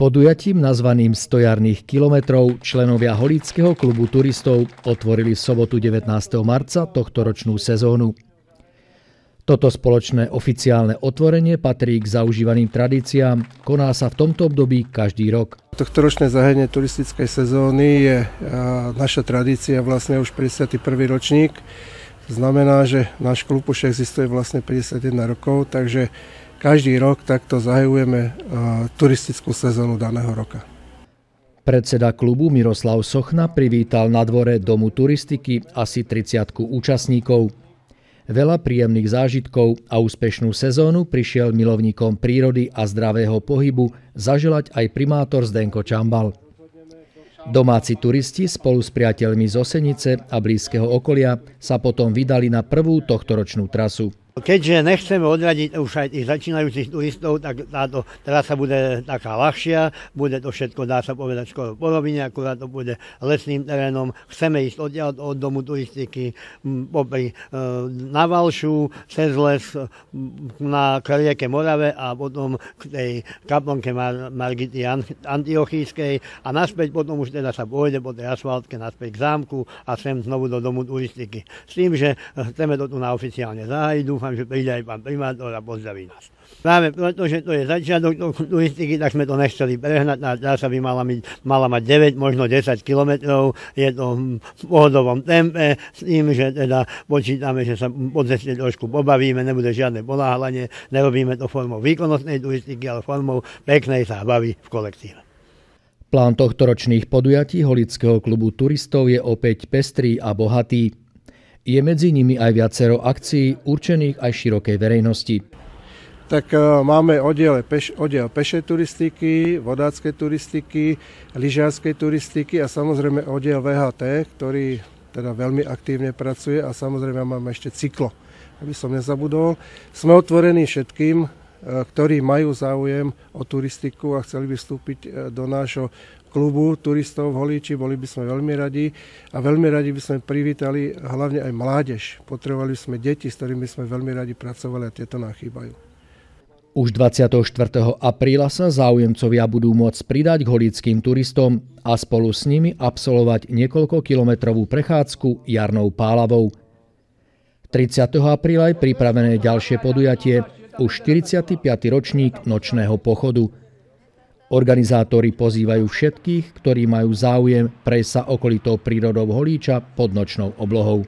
Podujatím nazvaným Stojarných kilometrov členovia Holíckého klubu turistov otvorili v sobotu 19. marca tohto ročnú sezónu. Toto spoločné oficiálne otvorenie patrí k zaužívaným tradíciám, koná sa v tomto období každý rok. Tohto ročné zahranie turistickej sezóny je naša tradícia vlastne už 51. ročník. Znamená, že náš klub už existuje vlastne 51 rokov, takže každý rok takto zahajujeme e, turistickú sezónu daného roka. Predseda klubu Miroslav Sochna privítal na dvore Domu turistiky asi 30 účastníkov. Veľa príjemných zážitkov a úspešnú sezónu prišiel milovníkom prírody a zdravého pohybu zaželať aj primátor Zdenko Čambal. Domáci turisti spolu s priateľmi z Osenice a blízkeho okolia sa potom vydali na prvú tohtoročnú trasu. Keďže nechceme odradiť už aj tých začínajúcich turistov, tak táto trasa bude taká ľahšia, bude to všetko, dá sa povedať, skoro po rovine, akurát to bude lesným terénom. Chceme ísť odtiaľ od domu turistiky popri e, na Valšu, cez les na rieke Morave a potom k tej kaplnke Mar- Margity Antiochískej a naspäť potom už teda sa pôjde po tej asfaltke naspäť k zámku a sem znovu do domu turistiky. S tým, že chceme to tu na oficiálne zahájiť, dúfam, že príde aj pán primátor a pozdraví nás. Práve preto, že to je začiatok turistiky, tak sme to nechceli prehnať. Tá trasa by mala, mať, mala mať 9, možno 10 kilometrov. Je to v pohodovom tempe, s tým, že teda počítame, že sa po ceste trošku pobavíme, nebude žiadne ponáhľanie, nerobíme to formou výkonnostnej turistiky, ale formou peknej zábavy v kolektíve. Plán tohto ročných podujatí Holického klubu turistov je opäť pestrý a bohatý. Je medzi nimi aj viacero akcií určených aj širokej verejnosti. Tak uh, máme oddiel, peš, oddiel pešej turistiky, vodáckej turistiky, lyžiarskej turistiky a samozrejme oddiel VHT, ktorý teda veľmi aktívne pracuje a samozrejme máme ešte cyklo, aby som nezabudol. Sme otvorení všetkým, ktorí majú záujem o turistiku a chceli by vstúpiť do nášho klubu turistov v Holíči, boli by sme veľmi radi a veľmi radi by sme privítali hlavne aj mládež. Potrebovali sme deti, s ktorými sme veľmi radi pracovali a tieto nám chýbajú. Už 24. apríla sa záujemcovia budú môcť pridať k holickým turistom a spolu s nimi absolvovať niekoľko kilometrovú prechádzku jarnou pálavou. 30. apríla je pripravené ďalšie podujatie, už 45. ročník nočného pochodu – Organizátori pozývajú všetkých, ktorí majú záujem prejsť sa okolitou prírodou Holíča pod nočnou oblohou.